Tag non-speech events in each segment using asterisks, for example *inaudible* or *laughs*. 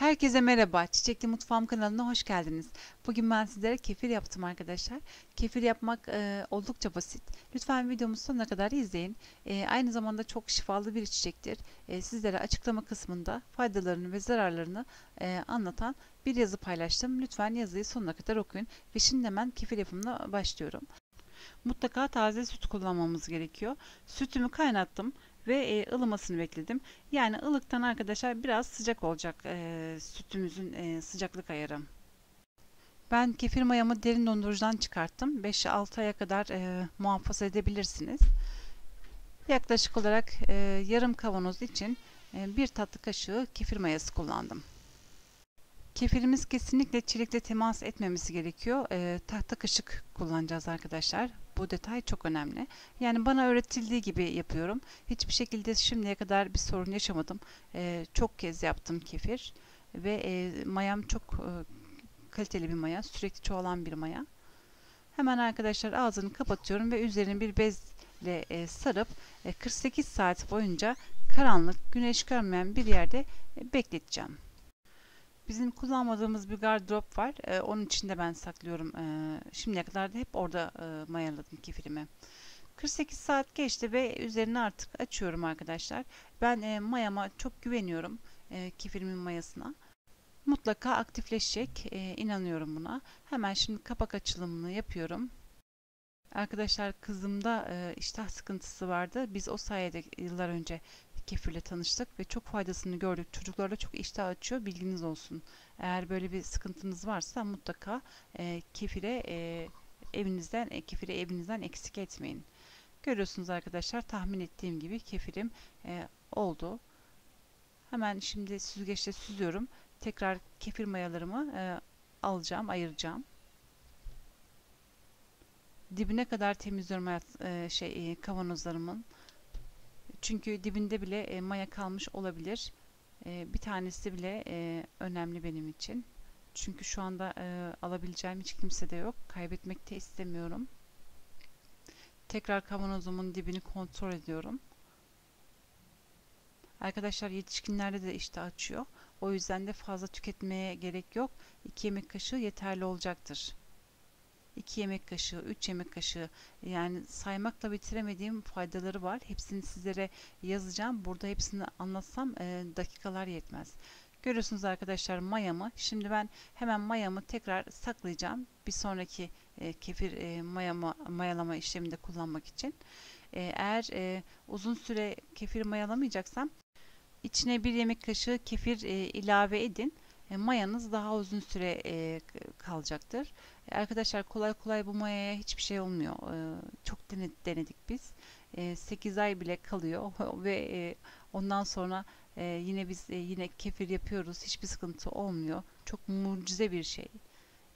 Herkese merhaba. Çiçekli Mutfağım kanalına hoş geldiniz. Bugün ben sizlere kefir yaptım arkadaşlar. Kefir yapmak e, oldukça basit. Lütfen videomuzu sonuna kadar izleyin. E, aynı zamanda çok şifalı bir içecektir. E, sizlere açıklama kısmında faydalarını ve zararlarını e, anlatan bir yazı paylaştım. Lütfen yazıyı sonuna kadar okuyun. Ve şimdi hemen kefir yapımına başlıyorum. Mutlaka taze süt kullanmamız gerekiyor. Sütümü kaynattım ve e, ılımasını bekledim. Yani ılıktan arkadaşlar biraz sıcak olacak e, sütümüzün e, sıcaklık ayarı. Ben kefir mayamı derin dondurucudan çıkarttım. 5-6 aya kadar e, muhafaza edebilirsiniz. Yaklaşık olarak e, yarım kavanoz için e, bir tatlı kaşığı kefir mayası kullandım. Kefirimiz kesinlikle çelikle temas etmemesi gerekiyor. E, tahta kaşık kullanacağız arkadaşlar. Bu detay çok önemli. Yani bana öğretildiği gibi yapıyorum. Hiçbir şekilde şimdiye kadar bir sorun yaşamadım. E, çok kez yaptım kefir ve e, mayam çok e, kaliteli bir maya. Sürekli çoğalan bir maya. Hemen arkadaşlar ağzını kapatıyorum ve üzerini bir bezle e, sarıp e, 48 saat boyunca karanlık, güneş görmeyen bir yerde e, bekleteceğim. Bizim kullanmadığımız bir gardırop var. Ee, onun içinde ben saklıyorum. Ee, şimdiye kadar da hep orada e, mayaladım kefirimi. 48 saat geçti ve üzerini artık açıyorum arkadaşlar. Ben e, mayama çok güveniyorum. E, kefirimin mayasına. Mutlaka aktifleşecek. E, inanıyorum buna. Hemen şimdi kapak açılımını yapıyorum. Arkadaşlar kızımda e, iştah sıkıntısı vardı. Biz o sayede yıllar önce kefirle tanıştık ve çok faydasını gördük. Çocuklarda çok iştah açıyor. Bilginiz olsun. Eğer böyle bir sıkıntınız varsa mutlaka e, kefire e, evinizden e, kefiri evinizden eksik etmeyin. Görüyorsunuz arkadaşlar tahmin ettiğim gibi kefirim e, oldu. Hemen şimdi süzgeçte süzüyorum. Tekrar kefir mayalarımı e, alacağım, ayıracağım. Dibine kadar temizliyorum e, şey e, kavanozlarımın. Çünkü dibinde bile e, maya kalmış olabilir. E, bir tanesi bile e, önemli benim için. Çünkü şu anda e, alabileceğim hiç kimse de yok. Kaybetmek de istemiyorum. Tekrar kavanozumun dibini kontrol ediyorum. Arkadaşlar yetişkinlerde de işte açıyor. O yüzden de fazla tüketmeye gerek yok. 2 yemek kaşığı yeterli olacaktır. 2 yemek kaşığı, 3 yemek kaşığı yani saymakla bitiremediğim faydaları var. Hepsini sizlere yazacağım. Burada hepsini anlatsam e, dakikalar yetmez. Görüyorsunuz arkadaşlar mayamı. Şimdi ben hemen mayamı tekrar saklayacağım. Bir sonraki e, kefir e, mayama, mayalama işleminde kullanmak için. E, eğer e, uzun süre kefir mayalamayacaksam içine bir yemek kaşığı kefir e, ilave edin. E, mayanız daha uzun süre e, kalacaktır. E, arkadaşlar kolay kolay bu mayaya hiçbir şey olmuyor. Çok denedik biz. E, 8 ay bile kalıyor *laughs* ve ondan sonra yine biz yine kefir yapıyoruz. Hiçbir sıkıntı olmuyor. Çok mucize bir şey.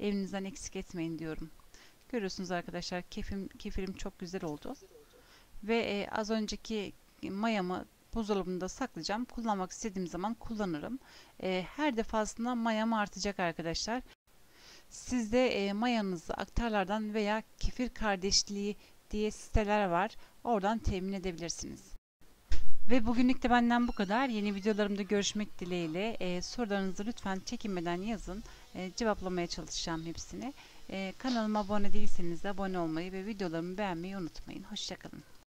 Evinizden eksik etmeyin diyorum. Görüyorsunuz arkadaşlar kefim, kefirim çok güzel oldu. Ve az önceki mayamı buzdolabında saklayacağım. Kullanmak istediğim zaman kullanırım. E, her defasında mayam artacak arkadaşlar. Siz de e, mayanızı aktarlardan veya kefir kardeşliği diye siteler var. Oradan temin edebilirsiniz. Ve bugünlük de benden bu kadar. Yeni videolarımda görüşmek dileğiyle. E, sorularınızı lütfen çekinmeden yazın. E, cevaplamaya çalışacağım hepsini. E, kanalıma abone değilseniz de abone olmayı ve videolarımı beğenmeyi unutmayın. Hoşçakalın.